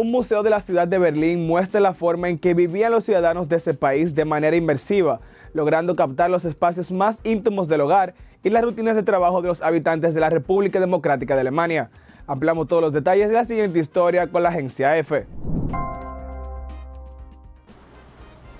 Un museo de la ciudad de Berlín muestra la forma en que vivían los ciudadanos de ese país de manera inmersiva, logrando captar los espacios más íntimos del hogar y las rutinas de trabajo de los habitantes de la República Democrática de Alemania. Ampliamos todos los detalles de la siguiente historia con la agencia EFE.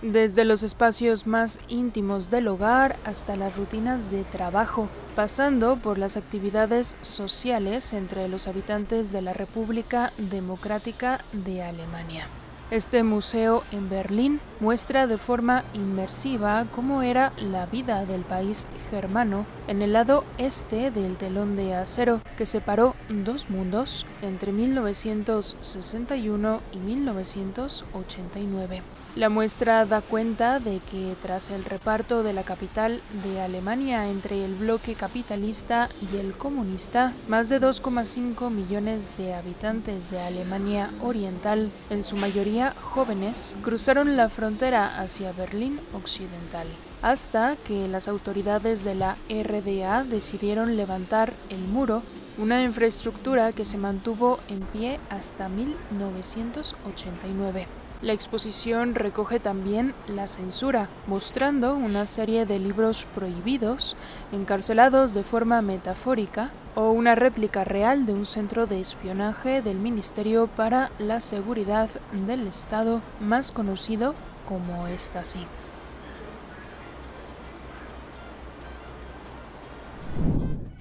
Desde los espacios más íntimos del hogar hasta las rutinas de trabajo, pasando por las actividades sociales entre los habitantes de la República Democrática de Alemania. Este museo en Berlín muestra de forma inmersiva cómo era la vida del país germano en el lado este del telón de acero que separó dos mundos entre 1961 y 1989. La muestra da cuenta de que tras el reparto de la capital de Alemania entre el bloque capitalista y el comunista, más de 2,5 millones de habitantes de Alemania Oriental, en su mayoría jóvenes, cruzaron la frontera hacia Berlín Occidental hasta que las autoridades de la RDA decidieron levantar el muro, una infraestructura que se mantuvo en pie hasta 1989. La exposición recoge también la censura, mostrando una serie de libros prohibidos, encarcelados de forma metafórica, o una réplica real de un centro de espionaje del Ministerio para la Seguridad del Estado, más conocido como Stasi.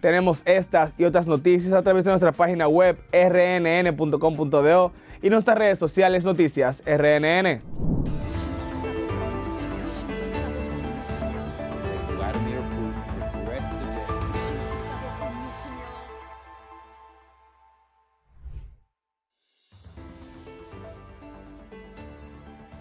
Tenemos estas y otras noticias a través de nuestra página web rnn.com.do y nuestras redes sociales Noticias RNN.